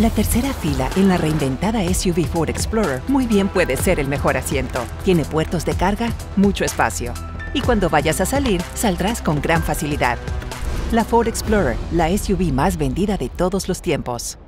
La tercera fila en la reinventada SUV Ford Explorer muy bien puede ser el mejor asiento. Tiene puertos de carga, mucho espacio. Y cuando vayas a salir, saldrás con gran facilidad. La Ford Explorer, la SUV más vendida de todos los tiempos.